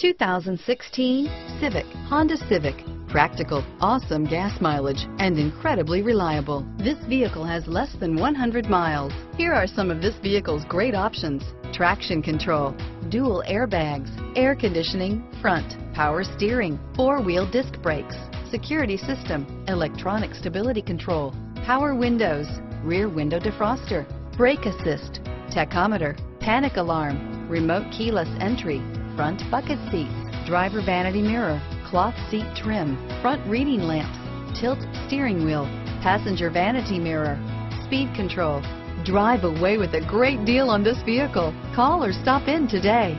2016 Civic, Honda Civic. Practical, awesome gas mileage, and incredibly reliable. This vehicle has less than 100 miles. Here are some of this vehicle's great options. Traction control, dual airbags, air conditioning, front, power steering, four-wheel disc brakes, security system, electronic stability control, power windows, rear window defroster, brake assist, tachometer, panic alarm, remote keyless entry, front bucket seats, driver vanity mirror, cloth seat trim, front reading lamps, tilt steering wheel, passenger vanity mirror, speed control. Drive away with a great deal on this vehicle. Call or stop in today.